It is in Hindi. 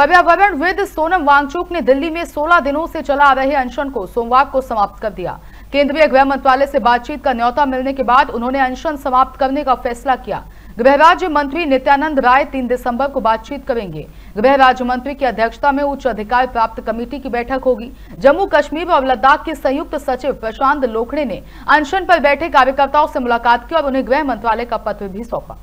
पर्यावरणविद सोनम वांगचुक ने दिल्ली में 16 दिनों से चला आ रहे अनशन को सोमवार को समाप्त कर दिया। केंद्रीय गृह मंत्रालय से बातचीत का न्यौता मिलने के बाद उन्होंने अनशन समाप्त करने का फैसला किया। गृह राज्य मंत्री नित्यानंद राय तीन दिसंबर को बातचीत करेंगे। गृह राज्य मंत्री की अध्यक्षता में उच्च अधिकार प्राप्त कमेटी की बैठक होगी। जम्मू कश्मीर और लद्दाख के संयुक्त सचिव प्रशांत लोखड़े ने अनशन पर बैठे कार्यकर्ताओं से मुलाकात की और उन्हें गृह मंत्रालय का पत्र भी सौंपा।